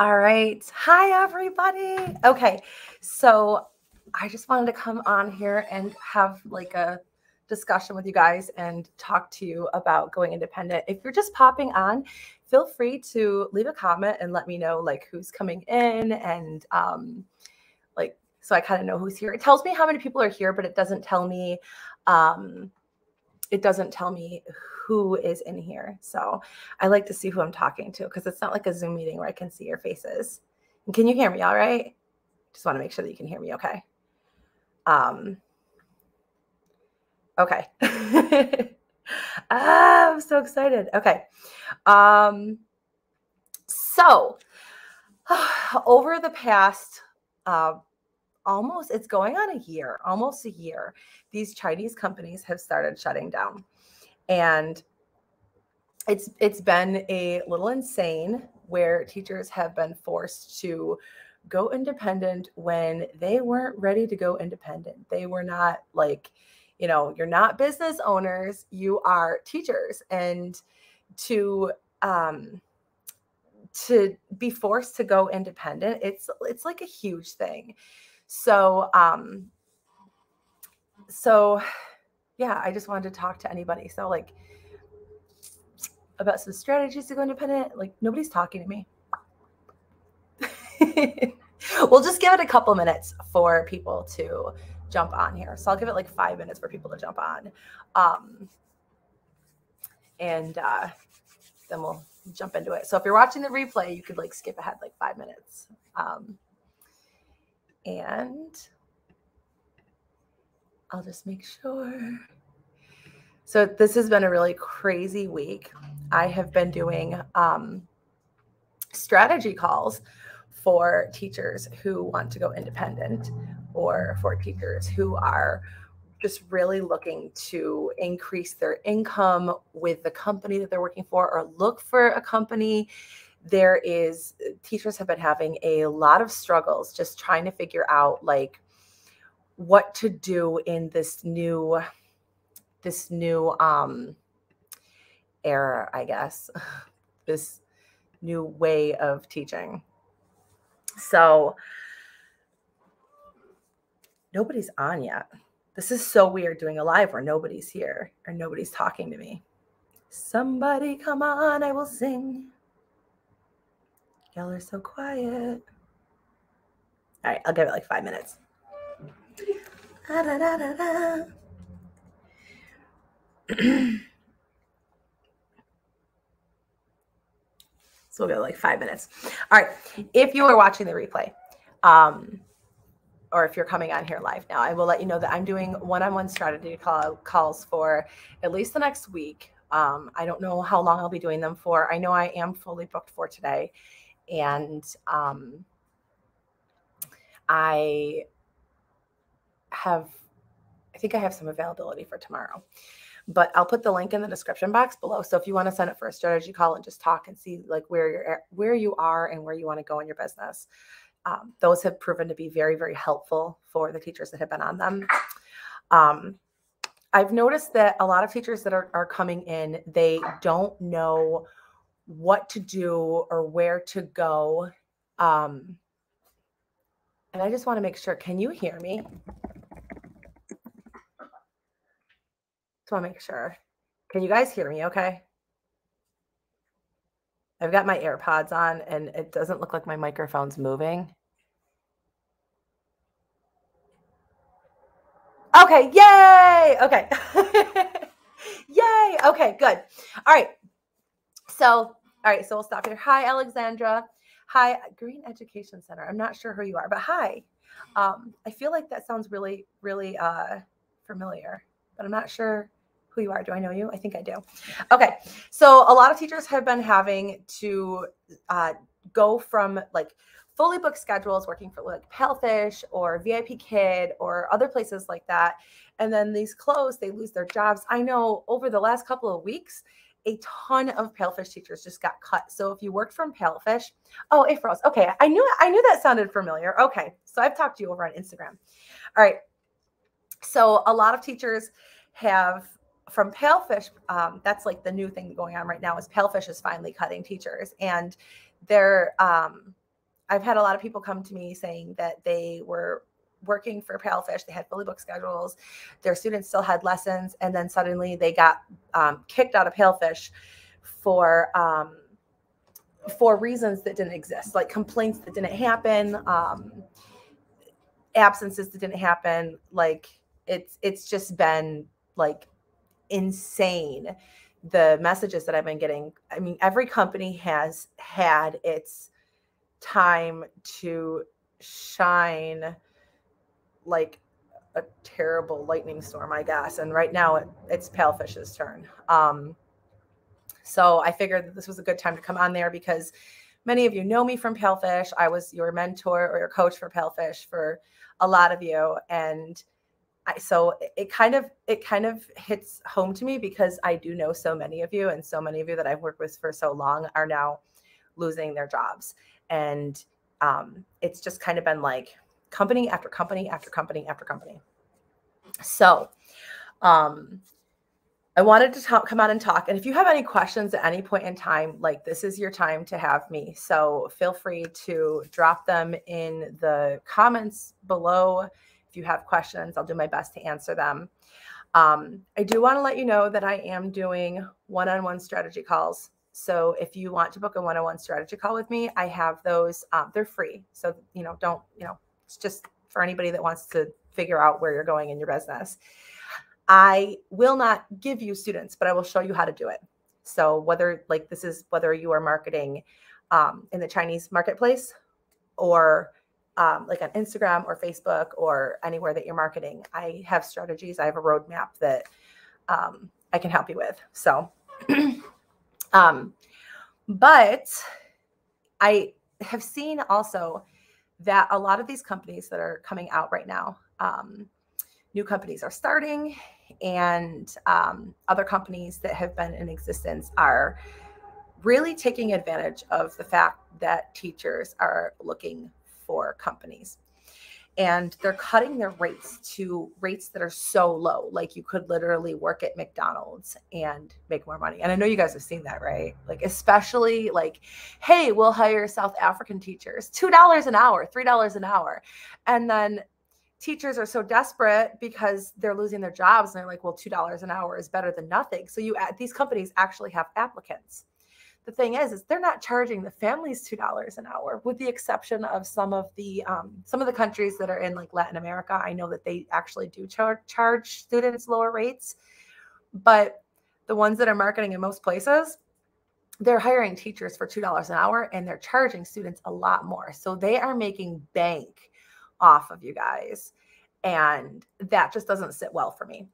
All right. Hi, everybody. Okay. So I just wanted to come on here and have like a discussion with you guys and talk to you about going independent. If you're just popping on, feel free to leave a comment and let me know like who's coming in and um like so I kind of know who's here. It tells me how many people are here, but it doesn't tell me um it doesn't tell me who is in here. So I like to see who I'm talking to because it's not like a Zoom meeting where I can see your faces. And can you hear me all right? Just want to make sure that you can hear me okay. Um, okay. ah, I'm so excited. Okay. Um, so over the past uh, almost it's going on a year almost a year these chinese companies have started shutting down and it's it's been a little insane where teachers have been forced to go independent when they weren't ready to go independent. They were not like, you know, you're not business owners, you are teachers and to um to be forced to go independent, it's it's like a huge thing. So um so yeah, I just wanted to talk to anybody. So like about some strategies to go independent, like nobody's talking to me. we'll just give it a couple minutes for people to jump on here. So I'll give it like five minutes for people to jump on. Um, and uh, then we'll jump into it. So if you're watching the replay, you could like skip ahead like five minutes. Um, and I'll just make sure. So this has been a really crazy week. I have been doing um, strategy calls for teachers who want to go independent or for teachers who are just really looking to increase their income with the company that they're working for or look for a company there is teachers have been having a lot of struggles just trying to figure out like what to do in this new this new um era i guess this new way of teaching. So nobody's on yet. This is so weird doing a live where nobody's here or nobody's talking to me. Somebody come on i will sing y'all are so quiet all right i'll give it like five minutes so we'll go like five minutes. All right. If you are watching the replay, um, or if you're coming on here live now, I will let you know that I'm doing one-on-one strategy call, calls for at least the next week. Um, I don't know how long I'll be doing them for. I know I am fully booked for today, and um, I have, I think I have some availability for tomorrow. But I'll put the link in the description box below. So if you want to sign up for a strategy call and just talk and see like where you're where you are and where you want to go in your business, um, those have proven to be very very helpful for the teachers that have been on them. Um, I've noticed that a lot of teachers that are, are coming in, they don't know what to do or where to go. Um, and I just want to make sure, can you hear me? Just want to make sure. Can you guys hear me okay? I've got my AirPods on and it doesn't look like my microphone's moving. Okay, yay! Okay. yay! Okay, good. All right. So, all right, so we'll stop here. Hi, Alexandra. Hi, Green Education Center. I'm not sure who you are, but hi. Um, I feel like that sounds really, really uh, familiar, but I'm not sure who you are. Do I know you? I think I do. Okay. So a lot of teachers have been having to uh, go from like fully booked schedules working for like Palefish or VIP Kid or other places like that. And then these close, they lose their jobs. I know over the last couple of weeks, a ton of Palefish teachers just got cut. So if you worked from Palefish, oh, it froze. Okay, I knew I knew that sounded familiar. Okay, so I've talked to you over on Instagram. All right. So a lot of teachers have from Palefish, um, that's like the new thing going on right now is Palefish is finally cutting teachers, and they're um, I've had a lot of people come to me saying that they were working for Palefish. They had fully booked schedules. Their students still had lessons, and then suddenly they got um, kicked out of Palefish for um, for reasons that didn't exist, like complaints that didn't happen, um, absences that didn't happen. Like it's it's just been like insane the messages that I've been getting. I mean, every company has had its time to shine like a terrible lightning storm, I guess. And right now it, it's Palefish's turn. Um, so I figured that this was a good time to come on there because many of you know me from Palefish. I was your mentor or your coach for Palefish for a lot of you. And I, so it kind of it kind of hits home to me because I do know so many of you and so many of you that I've worked with for so long are now losing their jobs. And um, it's just kind of been like company after company after company after company. So um, I wanted to talk, come out and talk. And if you have any questions at any point in time, like this is your time to have me. So feel free to drop them in the comments below. If you have questions, I'll do my best to answer them. Um, I do want to let you know that I am doing one on one strategy calls. So if you want to book a one on one strategy call with me, I have those. Um, they're free. So, you know, don't, you know, it's just for anybody that wants to figure out where you're going in your business. I will not give you students, but I will show you how to do it. So whether like this is whether you are marketing um, in the Chinese marketplace or um, like on Instagram or Facebook or anywhere that you're marketing, I have strategies. I have a roadmap that um, I can help you with. So, um, but I have seen also that a lot of these companies that are coming out right now, um, new companies are starting and um, other companies that have been in existence are really taking advantage of the fact that teachers are looking for companies and they're cutting their rates to rates that are so low like you could literally work at mcdonald's and make more money and i know you guys have seen that right like especially like hey we'll hire south african teachers $2 an hour $3 an hour and then teachers are so desperate because they're losing their jobs and they're like, well, $2 an hour is better than nothing. So you these companies actually have applicants. The thing is, is they're not charging the families $2 an hour with the exception of some of the um, some of the countries that are in like Latin America. I know that they actually do char- charge students lower rates, but the ones that are marketing in most places, they're hiring teachers for $2 an hour and they're charging students a lot more. So they are making bank off of you guys. And that just doesn't sit well for me.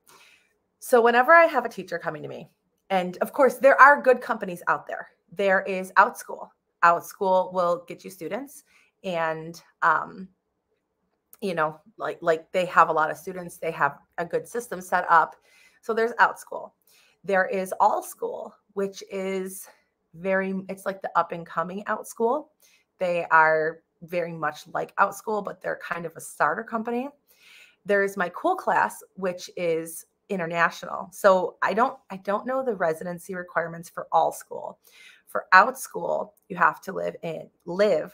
So, whenever I have a teacher coming to me, and of course, there are good companies out there. There is OutSchool. OutSchool will get you students, and um, you know, like like they have a lot of students. They have a good system set up. So there's OutSchool. There is All School, which is very. It's like the up and coming OutSchool. They are very much like OutSchool, but they're kind of a starter company. There's my cool class, which is international. So I don't I don't know the residency requirements for AllSchool. For OutSchool, you have to live in live.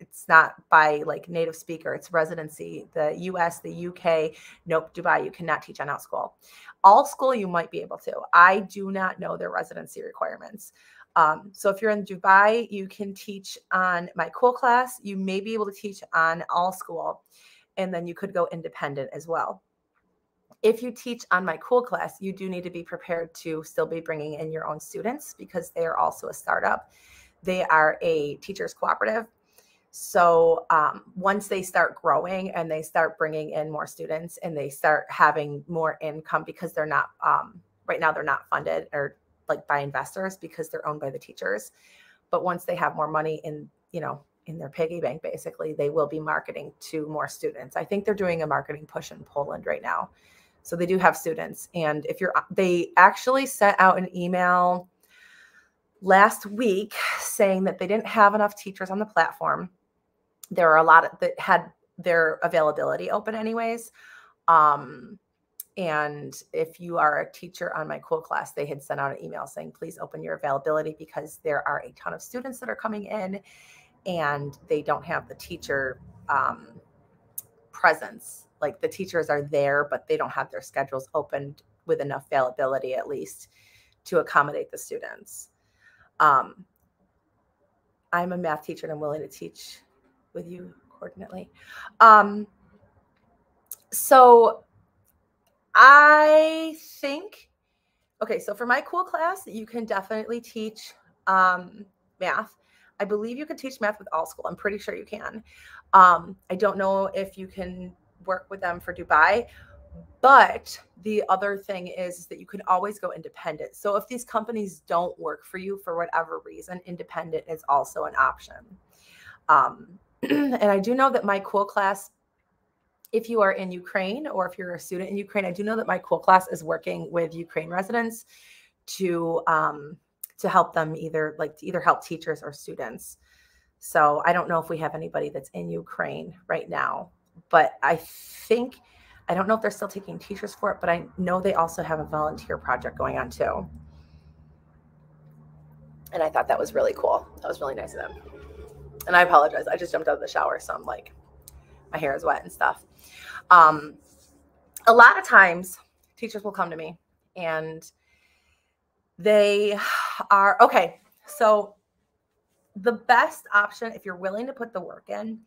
It's not by like native speaker, it's residency. The US, the UK, nope, Dubai, you cannot teach on OutSchool. AllSchool, you might be able to. I do not know their residency requirements. Um, so if you're in Dubai, you can teach on my cool class. You may be able to teach on all school, and then you could go independent as well. If you teach on my cool class, you do need to be prepared to still be bringing in your own students because they are also a startup. They are a teachers cooperative. So um, once they start growing and they start bringing in more students and they start having more income because they're not um, right now they're not funded or like by investors because they're owned by the teachers. But once they have more money in, you know, in their piggy bank, basically, they will be marketing to more students. I think they're doing a marketing push in Poland right now. So they do have students. And if you're, they actually sent out an email last week saying that they didn't have enough teachers on the platform. There are a lot that had their availability open anyways. Um, and if you are a teacher on my cool class, they had sent out an email saying, please open your availability because there are a ton of students that are coming in and they don't have the teacher um, presence. Like the teachers are there, but they don't have their schedules opened with enough availability, at least, to accommodate the students. Um, I'm a math teacher and I'm willing to teach with you coordinately. Um, so I think, okay, so for my cool class, you can definitely teach um, math. I believe you can teach math with all school. I'm pretty sure you can. Um, I don't know if you can work with them for Dubai, but the other thing is, that you can always go independent. So if these companies don't work for you for whatever reason, independent is also an option. Um, and I do know that my cool class, if you are in Ukraine or if you're a student in Ukraine, I do know that my cool class is working with Ukraine residents to um, to help them either like to either help teachers or students. So I don't know if we have anybody that's in Ukraine right now, but I think I don't know if they're still taking teachers for it, but I know they also have a volunteer project going on too. And I thought that was really cool. That was really nice of them. And I apologize. I just jumped out of the shower, so I'm like, my hair is wet and stuff. Um, a lot of times, teachers will come to me and they are okay. So, the best option, if you're willing to put the work in,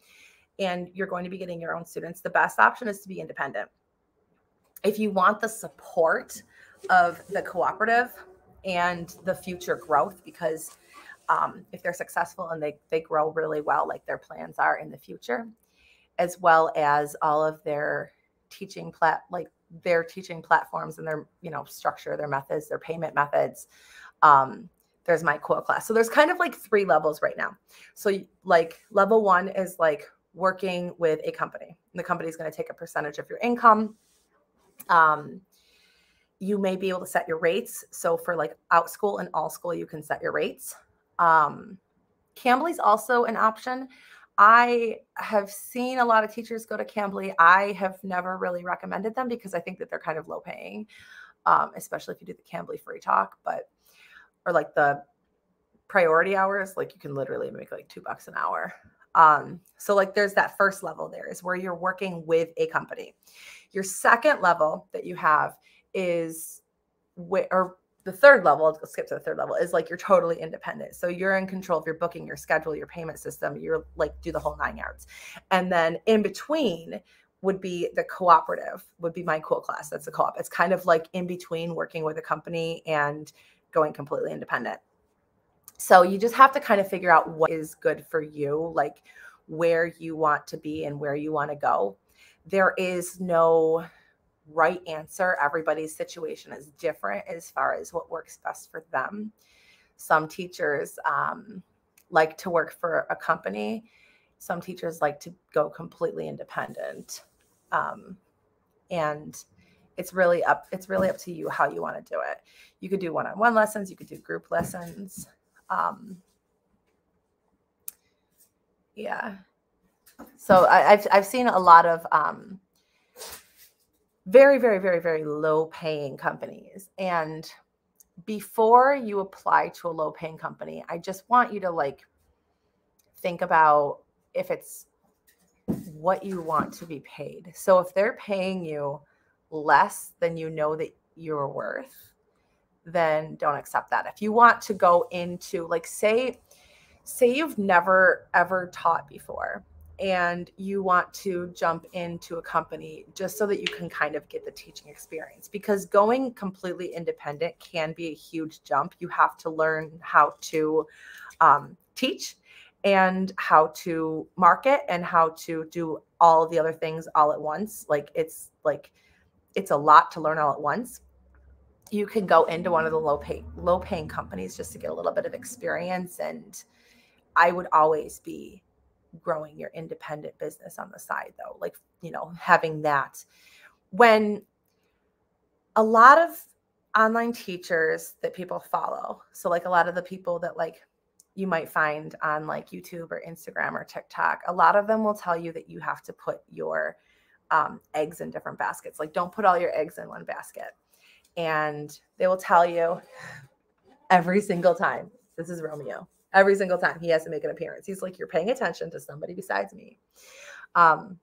and you're going to be getting your own students, the best option is to be independent. If you want the support of the cooperative and the future growth, because um, if they're successful and they, they grow really well, like their plans are in the future, as well as all of their teaching plat like their teaching platforms and their you know structure, their methods, their payment methods. Um, there's my cool class. So there's kind of like three levels right now. So like level one is like working with a company. And the company is going to take a percentage of your income. Um, you may be able to set your rates. So for like out school and all school, you can set your rates. Um, Cambly's also an option. I have seen a lot of teachers go to Cambly. I have never really recommended them because I think that they're kind of low paying, um, especially if you do the Cambly free talk, but or like the priority hours, like you can literally make like two bucks an hour. Um, so like there's that first level there is where you're working with a company. Your second level that you have is where or the third level, I'll skip to the third level, is like you're totally independent. So you're in control of your booking, your schedule, your payment system. You're like do the whole nine yards. And then in between would be the cooperative, would be my cool class. That's the co-op. It's kind of like in between working with a company and going completely independent. So you just have to kind of figure out what is good for you, like where you want to be and where you want to go. There is no right answer. Everybody's situation is different as far as what works best for them. Some teachers um, like to work for a company. Some teachers like to go completely independent. Um, and it's really up it's really up to you how you want to do it you could do one-on-one lessons you could do group lessons um, yeah. So I, have I've seen a lot of um, very, very, very, very low paying companies. And before you apply to a low paying company, I just want you to like think about if it's what you want to be paid. So if they're paying you less than you know that you're worth, then don't accept that. If you want to go into like say say you've never ever taught before and you want to jump into a company just so that you can kind of get the teaching experience because going completely independent can be a huge jump. You have to learn how to um, teach and how to market and how to do all the other things all at once. Like it's like it's a lot to learn all at once you can go into one of the low pay low paying companies just to get a little bit of experience and i would always be growing your independent business on the side though like you know having that. When a lot of online teachers that people follow so like a lot of the people that like you might find on like youtube or instagram or tiktok a lot of them will tell you that you have to put your um, eggs in different baskets. Like don't put all your eggs in one basket and they will tell you every single time this is Romeo. Every single time he has to make an appearance. He's like, You're paying attention to somebody besides me. Um,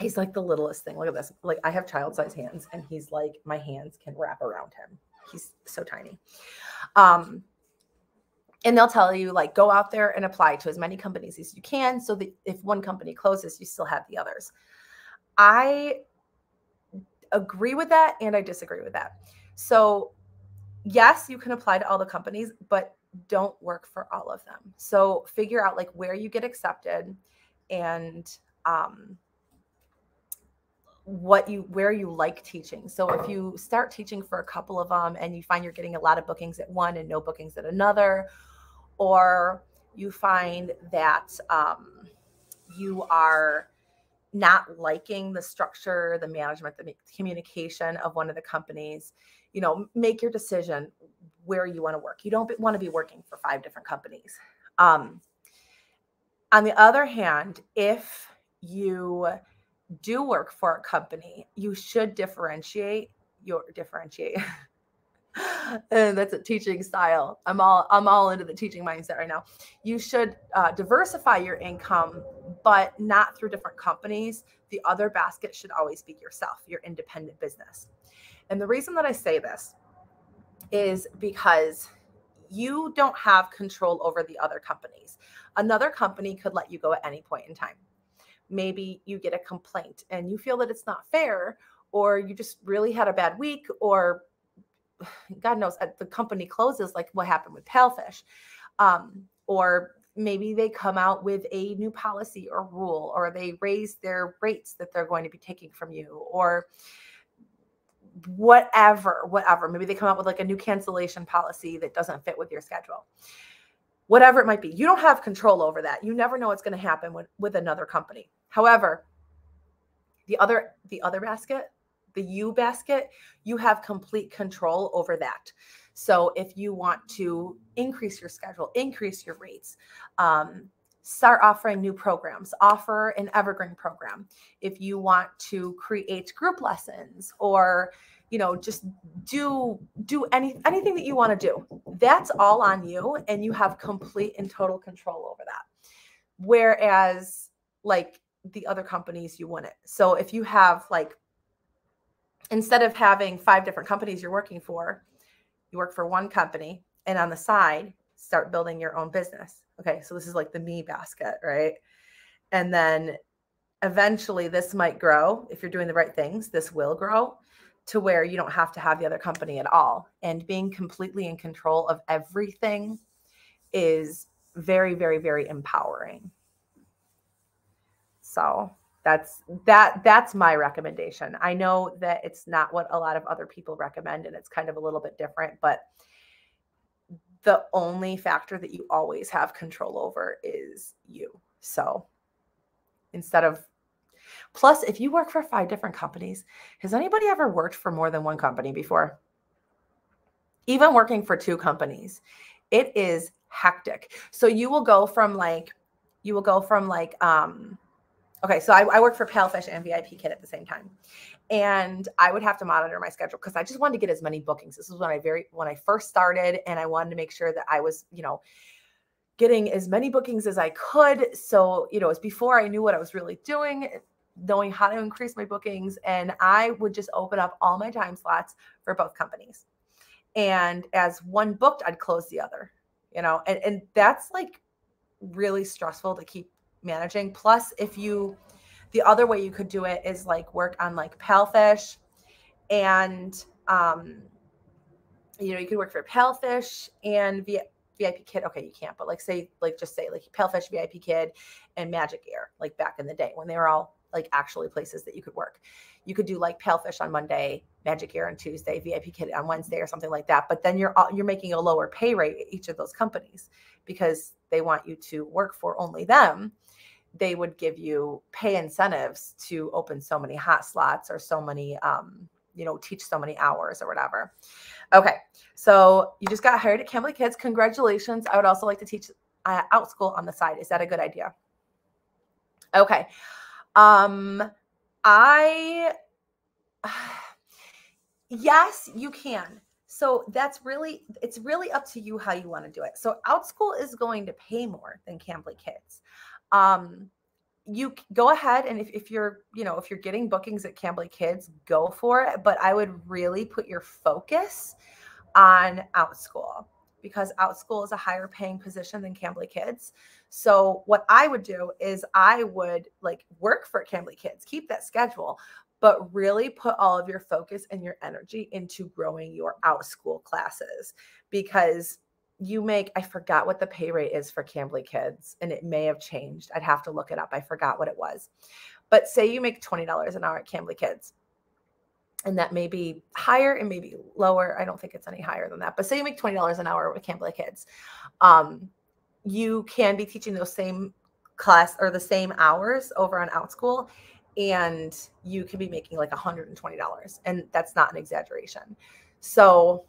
he's like the littlest thing. Look at this. Like I have child size hands, and he's like, my hands can wrap around him. He's so tiny. Um, and they'll tell you like go out there and apply to as many companies as you can so that if one company closes you still have the others i agree with that and i disagree with that. So yes you can apply to all the companies but don't work for all of them. So figure out like where you get accepted and um what you where you like teaching. So if you start teaching for a couple of them and you find you're getting a lot of bookings at one and no bookings at another or you find that um, you are not liking the structure, the management, the communication of one of the companies, you know, make your decision where you want to work. You don't want to be working for five different companies. Um, on the other hand, if you do work for a company, you should differentiate your differentiate and that's a teaching style. I'm all I'm all into the teaching mindset right now. You should uh, diversify your income, but not through different companies. The other basket should always be yourself, your independent business. And the reason that I say this is because you don't have control over the other companies. Another company could let you go at any point in time. Maybe you get a complaint and you feel that it's not fair, or you just really had a bad week, or God knows the company closes, like what happened with Palefish. Um, or maybe they come out with a new policy or rule, or they raise their rates that they're going to be taking from you, or whatever, whatever. Maybe they come out with like a new cancellation policy that doesn't fit with your schedule. Whatever it might be, you don't have control over that. You never know what's going to happen with, with another company. However, the other the other basket the U basket, you have complete control over that. So if you want to increase your schedule, increase your rates, um, start offering new programs, offer an evergreen program. If you want to create group lessons or you know just do do any anything that you want to do that's all on you and you have complete and total control over that whereas like the other companies you wouldn't so if you have like instead of having five different companies you're working for, you work for one company and on the side, start building your own business. Okay. So this is like the me basket, right? And then eventually this might grow. If you're doing the right things, this will grow to where you don't have to have the other company at all. And being completely in control of everything is very, very, very empowering. So that's that that's my recommendation. I know that it's not what a lot of other people recommend and it's kind of a little bit different but the only factor that you always have control over is you. So instead of plus if you work for five different companies has anybody ever worked for more than one company before? Even working for two companies it is hectic. So you will go from like you will go from like um okay, so I, I worked for Palefish and VIP Kid at the same time, and I would have to monitor my schedule because I just wanted to get as many bookings. This was when I very when I first started, and I wanted to make sure that I was, you know, getting as many bookings as I could. So you know, was before I knew what I was really doing, knowing how to increase my bookings, and I would just open up all my time slots for both companies. And as one booked, I'd close the other, you know, and, and that's like really stressful to keep managing. Plus, if you, the other way you could do it is like work on like Palefish and, um, you know, you could work for Palefish and via VIP Kid. Okay, you can't, but like say, like just say like Palefish, VIP Kid, and Magic Ears, like back in the day when they were all like actually places that you could work. You could do like Palefish on Monday, Magic Ears on Tuesday, VIP Kid on Wednesday, or something like that. But then you're you're making a lower pay rate at each of those companies because they want you to work for only them they would give you pay incentives to open so many hot slots or so many um, you know teach so many hours or whatever. Okay so you just got hired at Cambly Kids. Congratulations. I would also like to teach uh, Outschool on the side. Is that a good idea? Okay um i yes you can so that's really it's really up to you how you want to do it. So Outschool is going to pay more than Cambly Kids. Um, you go ahead and if, if you're you know if you're getting bookings at Cambly Kids, go for it. But I would really put your focus on Outschool because Outschool is a higher paying position than Cambly Kids. So what I would do is I would like work for Cambly Kids, keep that schedule, but really put all of your focus and your energy into growing your Outschool classes because you make I forgot what the pay rate is for Cambly Kids and it may have changed. I'd have to look it up. I forgot what it was. But say you make $20 an hour at Cambly Kids and that may be higher and maybe lower. I don't think it's any higher than that. But say you make $20 an hour with Cambly Kids. Um, you can be teaching those same class or the same hours over on Outschool and you can be making like $120 and that's not an exaggeration. So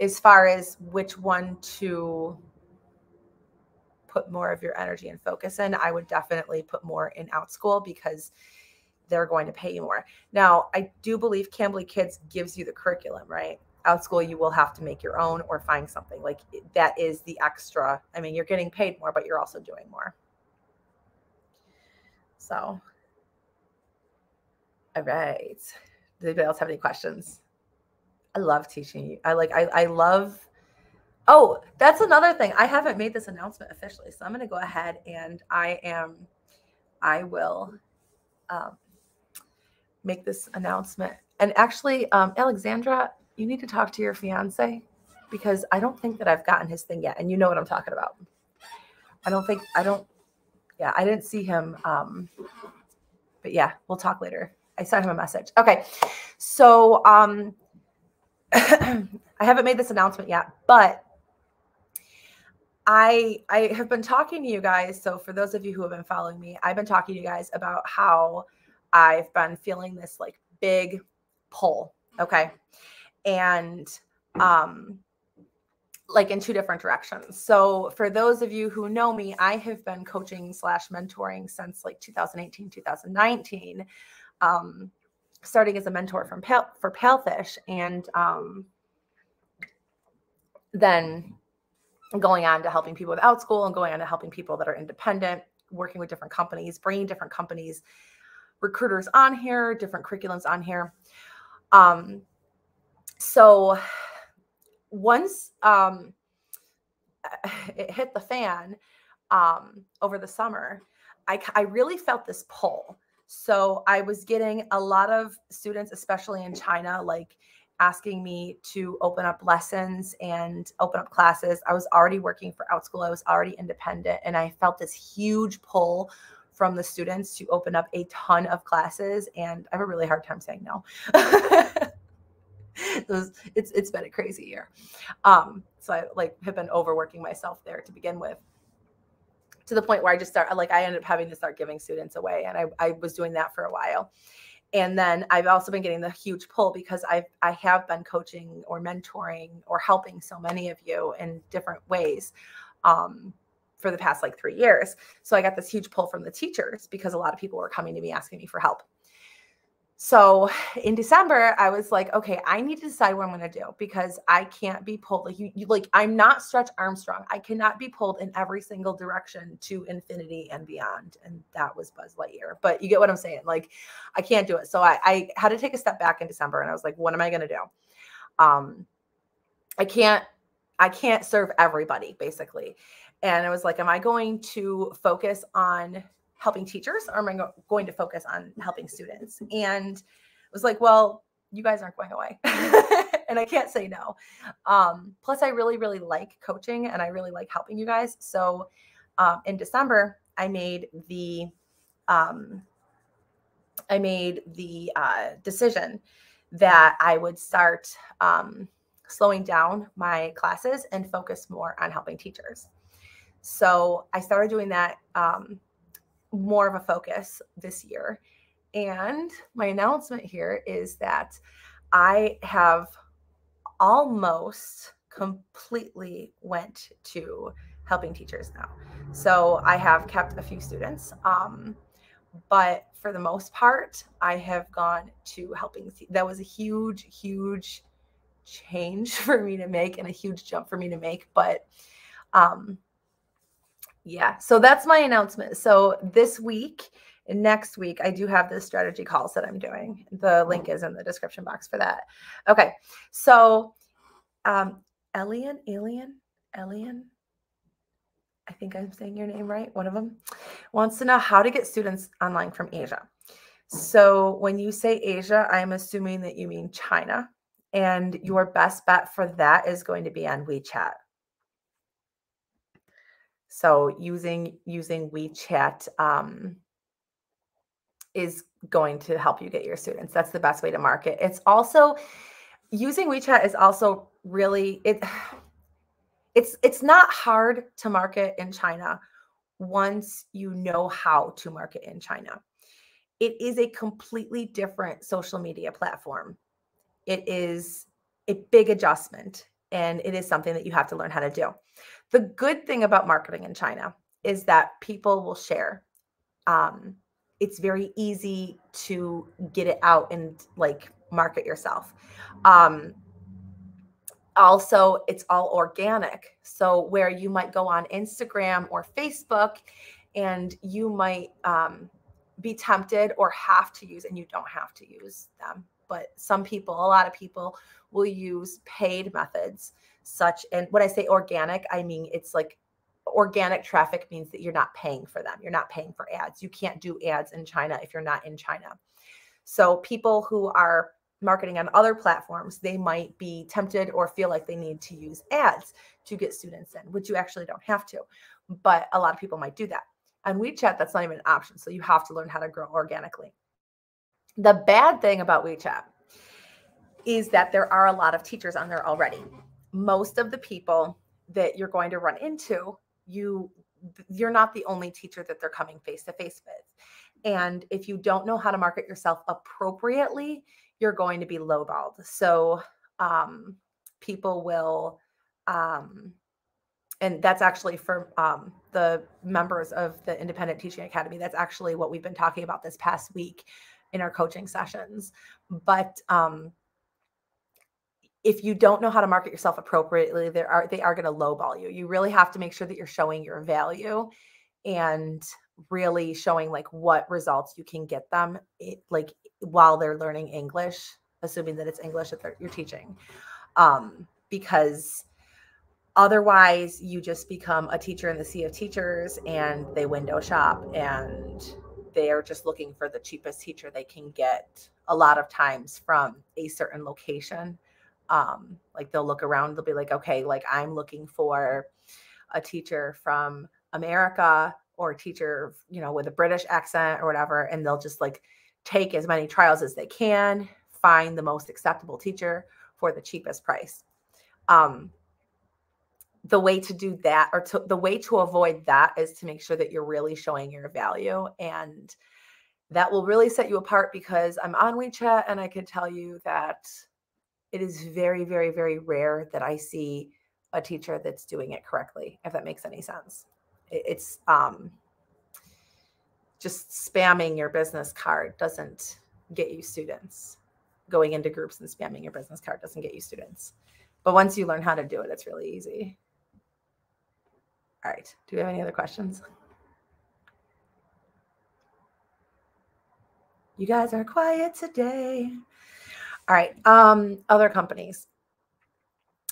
as far as which one to put more of your energy and focus in, I would definitely put more in Outschool because they're going to pay you more. Now, I do believe Cambly Kids gives you the curriculum, right? out school you will have to make your own or find something like that is the extra. I mean, you're getting paid more, but you're also doing more. So, all right. Does anybody else have any questions? I love teaching you. I like, I, I love, oh, that's another thing. I haven't made this announcement officially. So I'm going to go ahead and I am, I will um, make this announcement. And actually, um, Alexandra, you need to talk to your fiance because I don't think that I've gotten his thing yet. And you know what I'm talking about. I don't think, I don't, yeah, I didn't see him. Um, but yeah, we'll talk later. I sent him a message. Okay. So um, I haven't made this announcement yet, but I I have been talking to you guys. So for those of you who have been following me, I've been talking to you guys about how I've been feeling this like big pull. Okay. And um like in two different directions. So for those of you who know me, I have been coaching slash mentoring since like 2018, 2019. Um, starting as a mentor from Pale, for Palefish and um, then going on to helping people without school and going on to helping people that are independent, working with different companies, bringing different companies recruiters on here, different curriculums on here. Um, so once um, it hit the fan um, over the summer, I, I really felt this pull. So I was getting a lot of students, especially in China, like asking me to open up lessons and open up classes. I was already working for Outschool, I was already independent, and I felt this huge pull from the students to open up a ton of classes and I have a really hard time saying no. it was, it's it's been a crazy year. Um, so I like have been overworking myself there to begin with to the point where I just start like I ended up having to start giving students away and I, I was doing that for a while. And then I've also been getting the huge pull because I've I have been coaching or mentoring or helping so many of you in different ways. Um, for the past like three years. So I got this huge pull from the teachers because a lot of people were coming to me asking me for help. So in December, I was like, okay, I need to decide what I'm going to do because I can't be pulled like you, you, like I'm not Stretch Armstrong. I cannot be pulled in every single direction to infinity and beyond. And that was Buzz Lightyear. But you get what I'm saying? Like I can't do it. So I, I had to take a step back in December and I was like, what am I going to do? Um, I can't I can't serve everybody basically. And I was like, am I going to focus on helping teachers or am I going to focus on helping students? And it was like, well, you guys aren't going away. and I can't say no. Um, plus, I really, really like coaching and I really like helping you guys. So um, in December, I made the um, I made the uh, decision that I would start um, slowing down my classes and focus more on helping teachers. So I started doing that um, more of a focus this year. And my announcement here is that I have almost completely went to helping teachers now. So I have kept a few students, um, but for the most part, I have gone to helping. That was a huge, huge change for me to make and a huge jump for me to make. But um, yeah, so that's my announcement. So this week next week, I do have the strategy calls that I'm doing. The link is in the description box for that. Okay, so um, Elian, Alien, Elian, I think I'm saying your name right. One of them wants to know how to get students online from Asia. So when you say Asia, I'm assuming that you mean China. And your best bet for that is going to be on WeChat. So using using WeChat um, is going to help you get your students. That's the best way to market. It's also using WeChat is also really it it's it's not hard to market in China once you know how to market in China. It is a completely different social media platform. It is a big adjustment and it is something that you have to learn how to do. The good thing about marketing in China is that people will share. Um, it's very easy to get it out and like market yourself. Um, also, it's all organic. So, where you might go on Instagram or Facebook and you might um, be tempted or have to use, and you don't have to use them, but some people, a lot of people will use paid methods such and when i say organic i mean it's like organic traffic means that you're not paying for them. You're not paying for ads. You can't do ads in china if you're not in china. So people who are marketing on other platforms they might be tempted or feel like they need to use ads to get students in which you actually don't have to but a lot of people might do that. On wechat that's not even an option so you have to learn how to grow organically. The bad thing about wechat is that there are a lot of teachers on there already most of the people that you're going to run into you you're not the only teacher that they're coming face to face with. And if you don't know how to market yourself appropriately you're going to be lowballed. So um, people will um, and that's actually for um, the members of the independent teaching academy. That's actually what we've been talking about this past week in our coaching sessions. But um, if you don't know how to market yourself appropriately, they are they are going to lowball you. You really have to make sure that you're showing your value and really showing like what results you can get them it, like while they're learning English, assuming that it's English that you're teaching. Um, because otherwise you just become a teacher in the sea of teachers and they window shop and they are just looking for the cheapest teacher they can get a lot of times from a certain location um like they'll look around they'll be like okay like i'm looking for a teacher from america or a teacher you know with a british accent or whatever and they'll just like take as many trials as they can find the most acceptable teacher for the cheapest price. Um the way to do that or to, the way to avoid that is to make sure that you're really showing your value and that will really set you apart because I'm on WeChat and I can tell you that it is very, very, very rare that I see a teacher that's doing it correctly, if that makes any sense. It's um, just spamming your business card doesn't get you students. Going into groups and spamming your business card doesn't get you students. But once you learn how to do it, it's really easy. All right. Do we have any other questions? You guys are quiet today. All right. Um, other companies.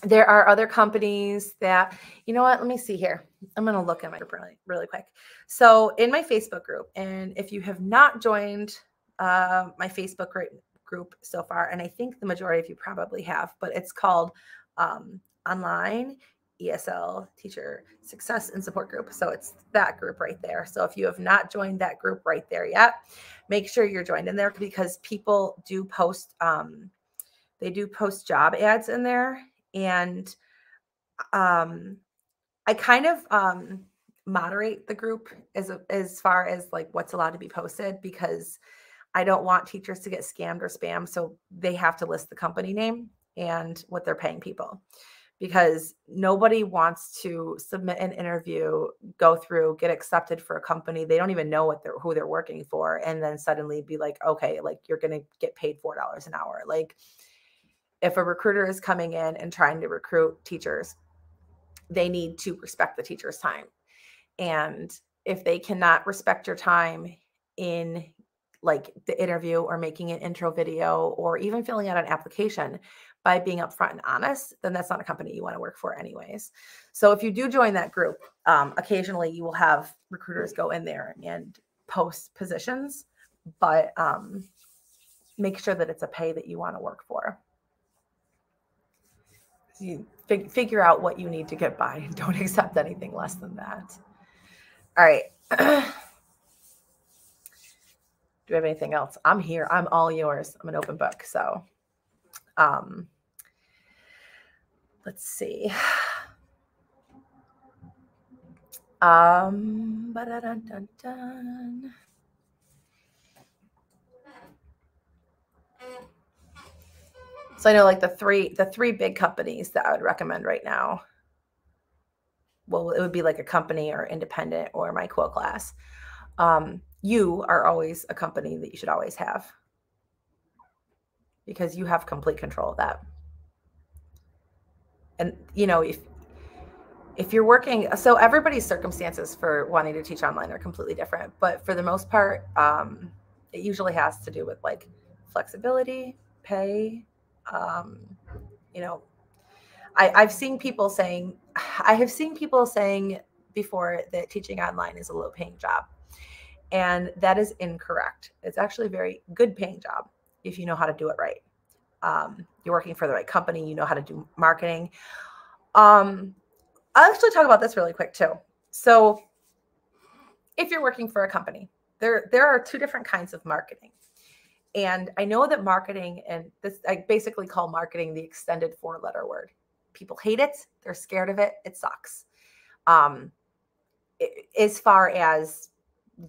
There are other companies that, you know what? Let me see here. I'm going to look at my really, really quick. So, in my Facebook group, and if you have not joined uh, my Facebook group so far, and I think the majority of you probably have, but it's called um, Online ESL Teacher Success and Support Group. So it's that group right there. So if you have not joined that group right there yet, make sure you're joined in there because people do post um, they do post job ads in there and um, I kind of um, moderate the group as as far as like what's allowed to be posted because I don't want teachers to get scammed or spammed so they have to list the company name and what they're paying people because nobody wants to submit an interview, go through, get accepted for a company. They don't even know what they're who they're working for, and then suddenly be like, okay, like you're gonna get paid four dollars an hour. Like if a recruiter is coming in and trying to recruit teachers, they need to respect the teacher's time. And if they cannot respect your time in like the interview or making an intro video or even filling out an application by being upfront and honest, then that's not a company you want to work for, anyways. So if you do join that group, um, occasionally you will have recruiters go in there and post positions, but um, make sure that it's a pay that you want to work for. You fig- figure out what you need to get by and don't accept anything less than that. All right. do we have anything else? I'm here. I'm all yours. I'm an open book. So, um, let's see. Um. So I know like the three the three big companies that I would recommend right now. Well, it would be like a company or independent or my quill class. Um, you are always a company that you should always have because you have complete control of that. And you know, if if you're working, so everybody's circumstances for wanting to teach online are completely different, but for the most part, um, it usually has to do with like flexibility, pay, um, you know, I, I've seen people saying, I have seen people saying before that teaching online is a low paying job. And that is incorrect. It's actually a very good paying job if you know how to do it right. Um, you're working for the right company, you know how to do marketing. Um, I'll actually talk about this really quick too. So, if you're working for a company, there there are two different kinds of marketing. And I know that marketing and this I basically call marketing the extended four letter word. People hate it, they're scared of it, it sucks. Um, it, as far as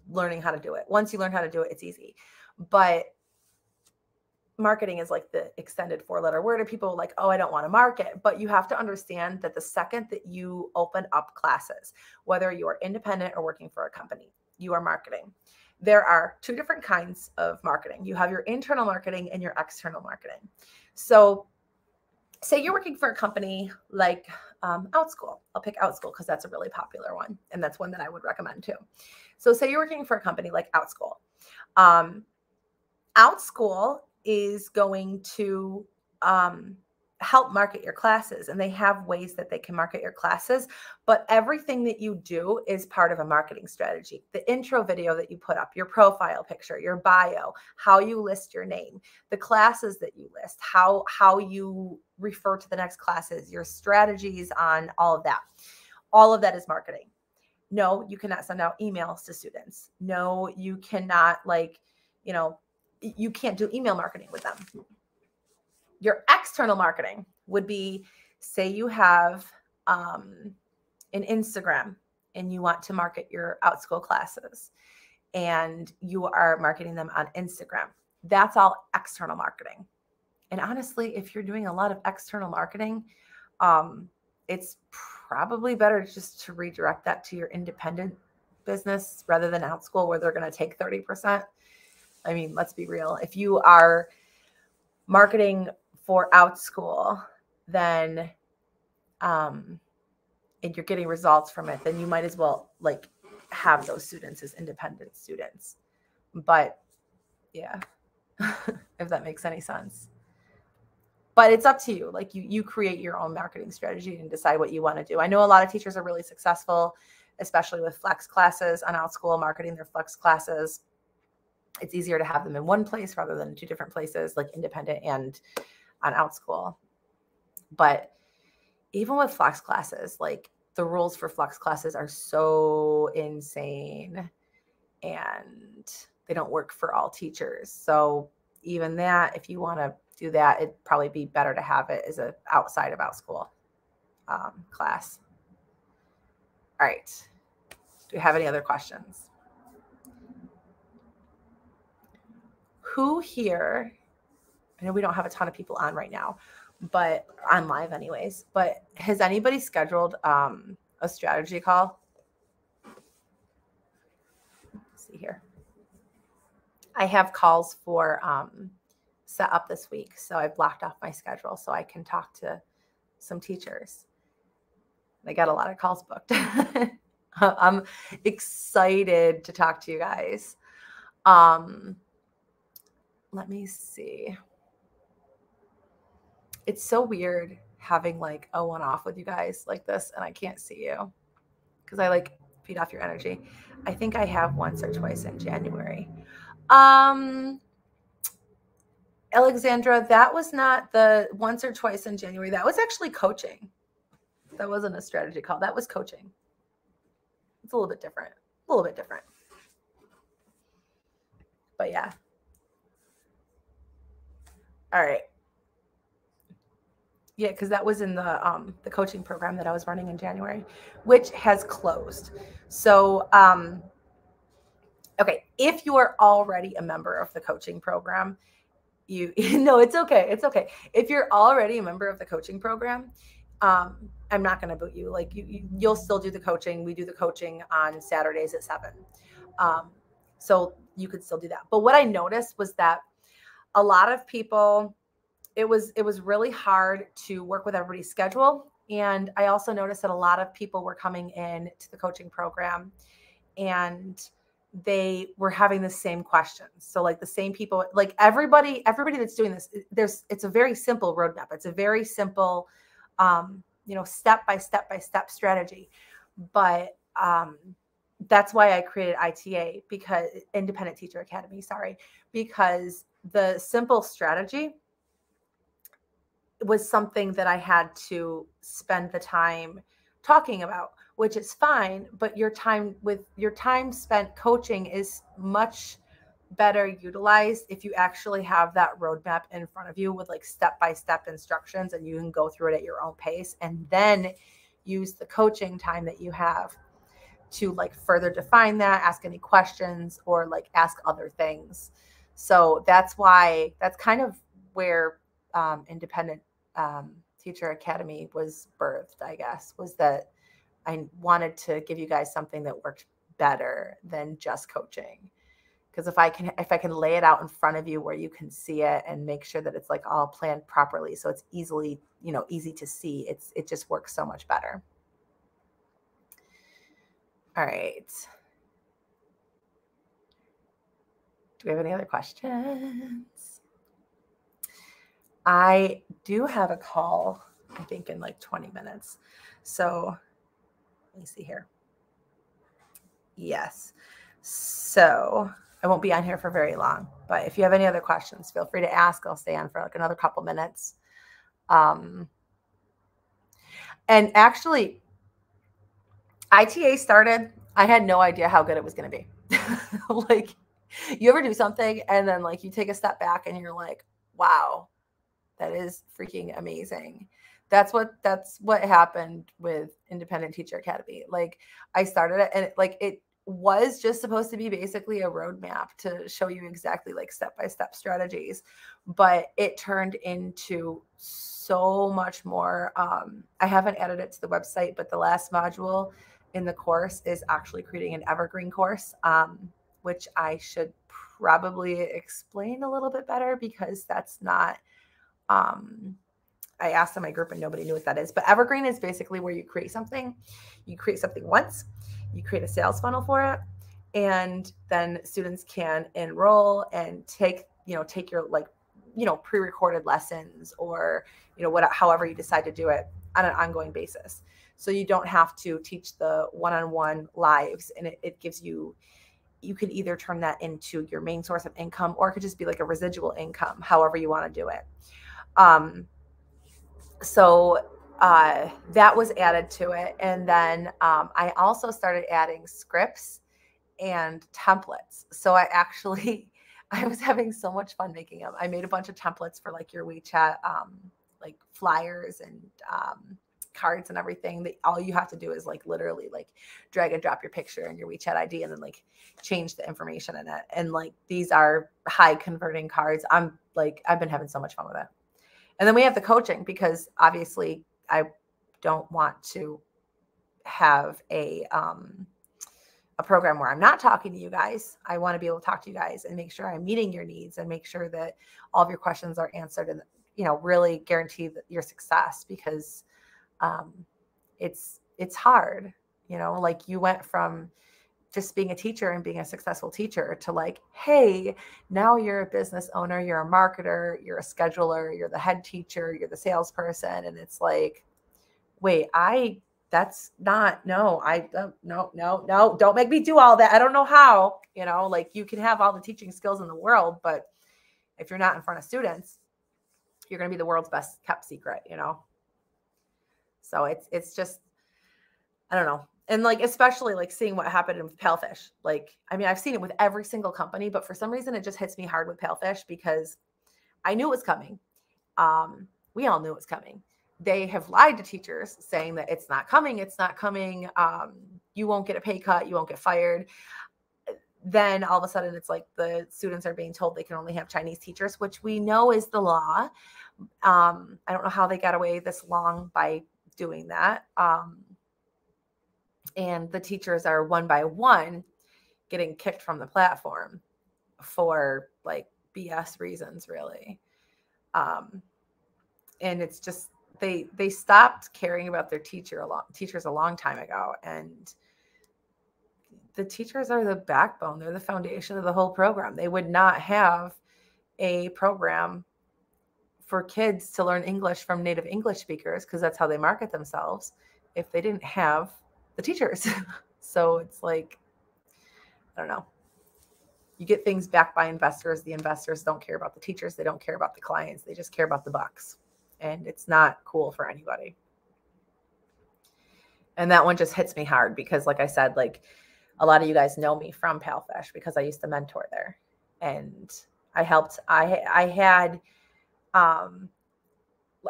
learning how to do it. Once you learn how to do it, it's easy. But marketing is like the extended four letter word and people like oh i don't want to market but you have to understand that the second that you open up classes whether you're independent or working for a company you are marketing. There are two different kinds of marketing. You have your internal marketing and your external marketing. So say you're working for a company like um, outschool. I'll pick outschool because that's a really popular one and that's one that i would recommend too. So say you're working for a company like outschool. Um, outschool is going to um, help market your classes and they have ways that they can market your classes but everything that you do is part of a marketing strategy. The intro video that you put up your profile picture your bio how you list your name the classes that you list how how you refer to the next classes your strategies on all of that. All of that is marketing. No you cannot send out emails to students. No you cannot like you know you can't do email marketing with them. Your external marketing would be say you have um, an Instagram and you want to market your outschool classes and you are marketing them on Instagram. That's all external marketing. And honestly, if you're doing a lot of external marketing, um, it's probably better just to redirect that to your independent business rather than outschool where they're going to take 30%. I mean, let's be real. If you are marketing for Outschool, then um, and you're getting results from it, then you might as well like have those students as independent students. But yeah, if that makes any sense. But it's up to you. Like you you create your own marketing strategy and decide what you want to do. I know a lot of teachers are really successful, especially with flex classes on Outschool, marketing their flex classes it's easier to have them in one place rather than two different places, like independent and on Outschool. But even with flex classes, like the rules for flex classes are so insane and they don't work for all teachers. So even that, if you want to do that, it'd probably be better to have it as a outside of Outschool um, class. All right. Do we have any other questions? Who here, I know we don't have a ton of people on right now, but on live anyways, but has anybody scheduled um, a strategy call? Let's see here. I have calls for um, set up this week. So I've blocked off my schedule so I can talk to some teachers. I got a lot of calls booked. I'm excited to talk to you guys. Um, let me see. It's so weird having like a one off with you guys like this, and I can't see you because I like feed off your energy. I think I have once or twice in January. Um, Alexandra, that was not the once or twice in January. That was actually coaching. That wasn't a strategy call. That was coaching. It's a little bit different. A little bit different. But yeah. All right. Yeah, because that was in the um, the coaching program that I was running in January, which has closed. So, um, okay, if you are already a member of the coaching program, you no, it's okay, it's okay. If you're already a member of the coaching program, um, I'm not going to boot you. Like you, you, will still do the coaching. We do the coaching on Saturdays at seven, um, so you could still do that. But what I noticed was that a lot of people it was it was really hard to work with everybody's schedule. And i also noticed that a lot of people were coming in to the coaching program and they were having the same questions. So like the same people like everybody everybody that's doing this there's it's a very simple roadmap. It's a very simple um you know step by step by step strategy. But um that's why i created ita because independent teacher academy sorry because the simple strategy was something that I had to spend the time talking about, which is fine, but your time with your time spent coaching is much better utilized if you actually have that roadmap in front of you with like step by step instructions and you can go through it at your own pace and then use the coaching time that you have to like further define that, ask any questions or like ask other things. So that's why that's kind of where um, independent um, teacher academy was birthed i guess was that i wanted to give you guys something that worked better than just coaching. Because if i can if i can lay it out in front of you where you can see it and make sure that it's like all planned properly so it's easily you know easy to see it's it just works so much better. All right do we have any other questions I do have a call, I think, in like 20 minutes. So let me see here. Yes. So I won't be on here for very long, but if you have any other questions, feel free to ask. I'll stay on for like another couple minutes. Um, and actually, ITA started. I had no idea how good it was going to be. like, you ever do something and then like you take a step back and you're like, wow, that is freaking amazing. That's what that's what happened with independent teacher academy. Like i started it and it, like it was just supposed to be basically a roadmap to show you exactly like step by step strategies but it turned into so much more um, i haven't added it to the website but the last module in the course is actually creating an evergreen course um, which i should probably explain a little bit better because that's not um, I asked in my group and nobody knew what that is. But evergreen is basically where you create something, you create something once, you create a sales funnel for it, and then students can enroll and take, you know, take your like, you know, pre-recorded lessons or, you know, what however you decide to do it on an ongoing basis. So you don't have to teach the one-on-one lives and it, it gives you you can either turn that into your main source of income or it could just be like a residual income, however you want to do it. Um, so uh, that was added to it. And then um, I also started adding scripts and templates. So I actually, I was having so much fun making them. I made a bunch of templates for like your WeChat, um, like flyers and um, cards and everything that all you have to do is like literally like drag and drop your picture and your WeChat ID and then like change the information in it. And like these are high converting cards. I'm like, I've been having so much fun with it. And then we have the coaching because obviously I don't want to have a um, a program where I'm not talking to you guys. I want to be able to talk to you guys and make sure I'm meeting your needs and make sure that all of your questions are answered and you know really guarantee your success because um, it's it's hard. You know, like you went from just being a teacher and being a successful teacher to like, hey, now you're a business owner, you're a marketer, you're a scheduler, you're the head teacher, you're the salesperson, and it's like, wait, I that's not no i don't no no no don't make me do all that i don't know how you know like you can have all the teaching skills in the world but if you're not in front of students you're going to be the world's best kept secret you know so it's it's just i don't know and like especially like seeing what happened with PalFish like i mean i've seen it with every single company but for some reason it just hits me hard with PalFish because i knew it was coming um we all knew it was coming they have lied to teachers saying that it's not coming, it's not coming, um, you won't get a pay cut, you won't get fired. Then all of a sudden, it's like the students are being told they can only have Chinese teachers, which we know is the law. Um, I don't know how they got away this long by doing that. Um, and the teachers are one by one getting kicked from the platform for like BS reasons, really. Um, and it's just they they stopped caring about their teacher a long teachers a long time ago and the teachers are the backbone they're the foundation of the whole program they would not have a program for kids to learn english from native english speakers because that's how they market themselves if they didn't have the teachers so it's like i don't know you get things backed by investors the investors don't care about the teachers they don't care about the clients they just care about the bucks and it's not cool for anybody. And that one just hits me hard because, like I said, like a lot of you guys know me from PalFish because I used to mentor there, and I helped. I I had, um,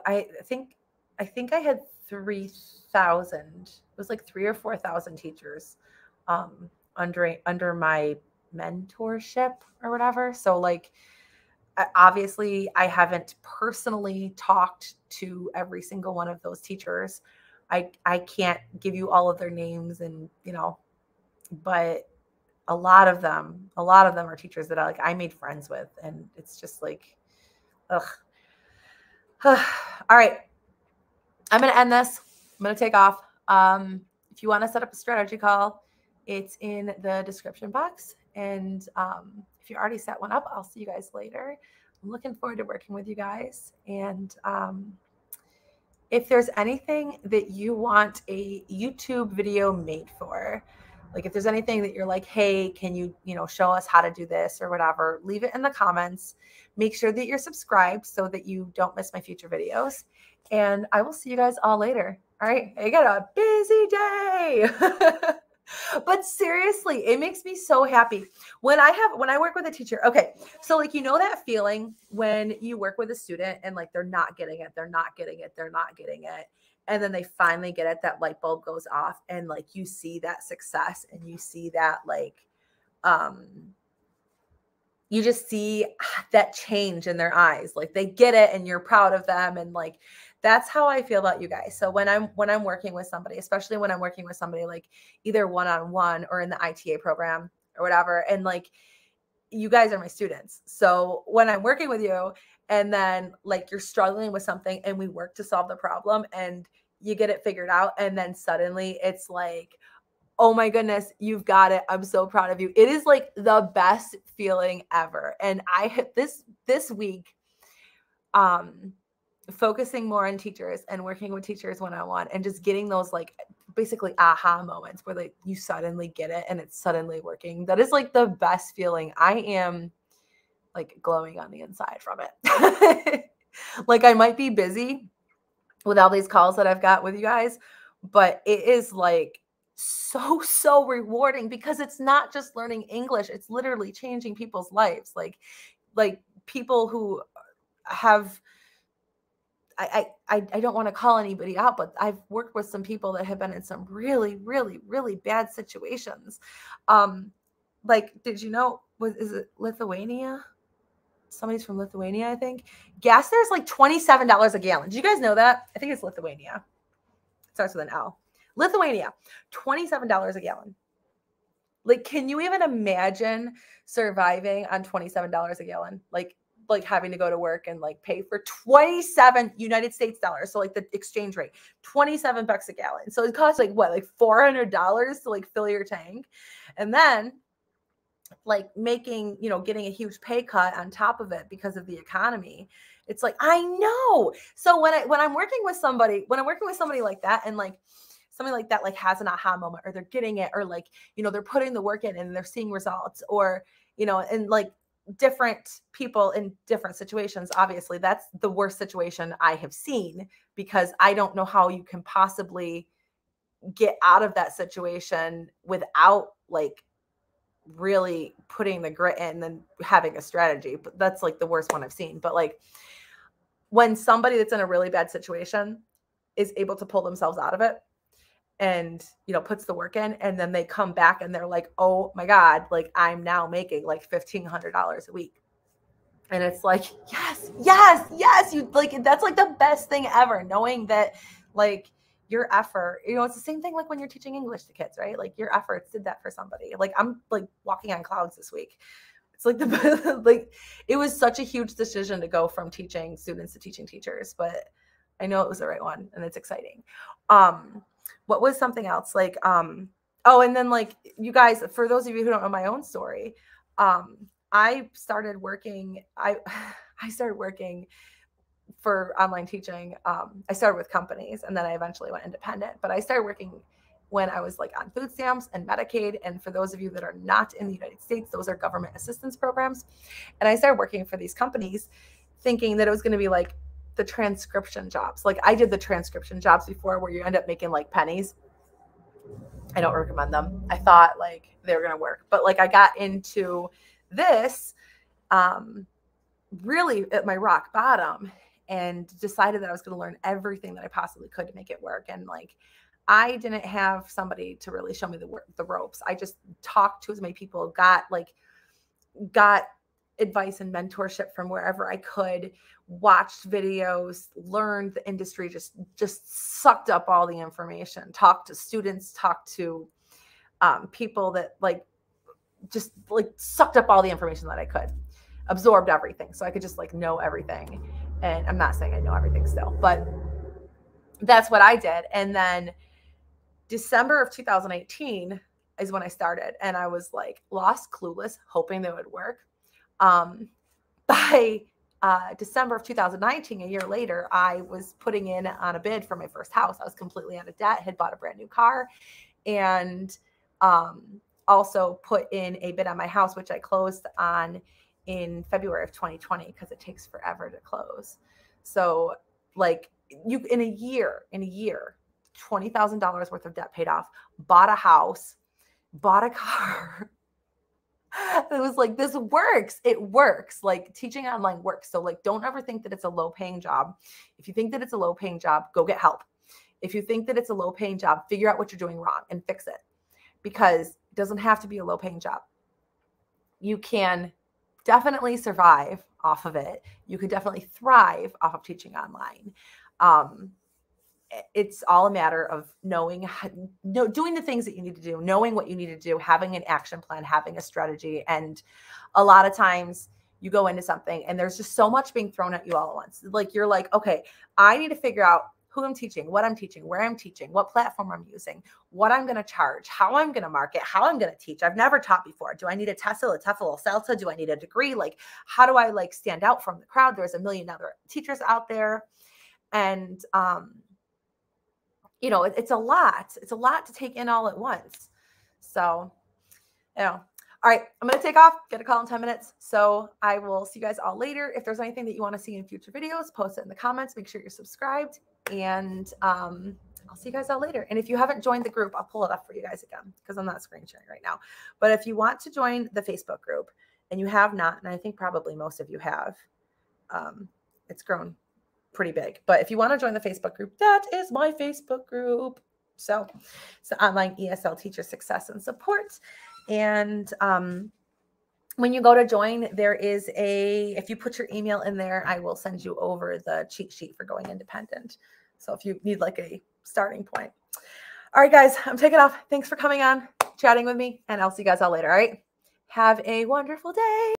I think I think I had three thousand. It was like three or four thousand teachers, um, under under my mentorship or whatever. So like obviously i haven't personally talked to every single one of those teachers i i can't give you all of their names and you know but a lot of them a lot of them are teachers that i like i made friends with and it's just like ugh all right i'm going to end this i'm going to take off um if you want to set up a strategy call it's in the description box and um, if you already set one up, I'll see you guys later. I'm looking forward to working with you guys. And um, if there's anything that you want a YouTube video made for, like if there's anything that you're like, hey, can you, you know, show us how to do this or whatever, leave it in the comments. Make sure that you're subscribed so that you don't miss my future videos. And I will see you guys all later. All right. I got a busy day. but seriously, it makes me so happy when I have when I work with a teacher. Okay, so like you know that feeling when you work with a student and like they're not getting it, they're not getting it, they're not getting it, and then they finally get it. That light bulb goes off, and like you see that success, and you see that like, um, you just see that change in their eyes. Like they get it, and you're proud of them, and like that's how I feel about you guys. So when I'm when I'm working with somebody, especially when I'm working with somebody like either one on one or in the ITA program or whatever, and like you guys are my students. So when I'm working with you and then like you're struggling with something and we work to solve the problem and you get it figured out and then suddenly it's like oh my goodness you've got it. I'm so proud of you. It is like the best feeling ever. And i this this week um focusing more on teachers and working with teachers one on one and just getting those like basically aha moments where like you suddenly get it and it's suddenly working. That is like the best feeling. I am like glowing on the inside from it. like I might be busy with all these calls that I've got with you guys, but it is like so so rewarding because it's not just learning English, it's literally changing people's lives. Like like people who have I, I I don't want to call anybody out, but I've worked with some people that have been in some really, really, really bad situations. Um, like, did you know was is it Lithuania? Somebody's from Lithuania, I think. Gas there's like $27 a gallon. Do you guys know that? I think it's Lithuania. It starts with an L. Lithuania, $27 a gallon. Like, can you even imagine surviving on $27 a gallon? Like, like having to go to work and like pay for 27 United States dollars. So like the exchange rate, 27 bucks a gallon. So it costs like what, like $400 to like fill your tank. And then like making, you know, getting a huge pay cut on top of it because of the economy. It's like, I know. So when I when I'm working with somebody, when I'm working with somebody like that and like something like that like has an aha moment or they're getting it or like you know they're putting the work in and they're seeing results or you know and like different people in different situations obviously that's the worst situation i have seen because i don't know how you can possibly get out of that situation without like really putting the grit in and having a strategy but that's like the worst one i've seen but like when somebody that's in a really bad situation is able to pull themselves out of it and you know puts the work in and then they come back and they're like oh my god like i'm now making like $1500 a week. And it's like yes yes yes you like that's like the best thing ever knowing that like your effort you know it's the same thing like when you're teaching english to kids right? Like your efforts did that for somebody. Like i'm like walking on clouds this week. It's like the like it was such a huge decision to go from teaching students to teaching teachers but i know it was the right one and it's exciting. Um what was something else? Like um oh and then like you guys for those of you who don't know my own story um i started working i i started working for online teaching um i started with companies and then i eventually went independent but i started working when i was like on food stamps and medicaid and for those of you that are not in the united states those are government assistance programs and i started working for these companies thinking that it was going to be like the transcription jobs. Like I did the transcription jobs before where you end up making like pennies. I don't recommend them. I thought like they were going to work, but like I got into this um really at my rock bottom and decided that I was going to learn everything that I possibly could to make it work and like I didn't have somebody to really show me the the ropes. I just talked to as many people, got like got advice and mentorship from wherever I could, watched videos, learned the industry, just just sucked up all the information, talked to students, talked to um, people that like just like sucked up all the information that I could, absorbed everything. So I could just like know everything. And I'm not saying I know everything still, but that's what I did. And then December of 2018 is when I started. And I was like lost, clueless, hoping they would work um, by uh, December of 2019, a year later, I was putting in on a bid for my first house. I was completely out of debt, had bought a brand new car, and um, also put in a bid on my house, which I closed on in February of 2020 because it takes forever to close. So, like, you in a year, in a year, $20,000 worth of debt paid off, bought a house, bought a car, it was like this works. It works. Like teaching online works. So like don't ever think that it's a low paying job. If you think that it's a low paying job go get help. If you think that it's a low paying job figure out what you're doing wrong and fix it because it doesn't have to be a low paying job. You can definitely survive off of it. You could definitely thrive off of teaching online. Um, it's all a matter of knowing how, know, doing the things that you need to do knowing what you need to do having an action plan having a strategy and a lot of times you go into something and there's just so much being thrown at you all at once. Like you're like okay i need to figure out who i'm teaching what i'm teaching where i'm teaching what platform i'm using what i'm going to charge how i'm going to market how i'm going to teach. I've never taught before. Do i need a TESOL a TEFL a CELTA do i need a degree? Like how do i like stand out from the crowd? There's a million other teachers out there. And um you know, it, it's a lot. It's a lot to take in all at once. So, you know, all right, I'm going to take off, get a call in 10 minutes. So I will see you guys all later. If there's anything that you want to see in future videos, post it in the comments. Make sure you're subscribed. And um, I'll see you guys all later. And if you haven't joined the group, I'll pull it up for you guys again because I'm not screen sharing right now. But if you want to join the Facebook group and you have not, and I think probably most of you have, um, it's grown pretty big. But if you want to join the Facebook group, that is my Facebook group. So it's the online ESL teacher success and support. And um, when you go to join, there is a, if you put your email in there, I will send you over the cheat sheet for going independent. So if you need like a starting point. All right, guys, I'm taking off. Thanks for coming on. chatting with me, and I'll see you guys all later. All right. Have a wonderful day.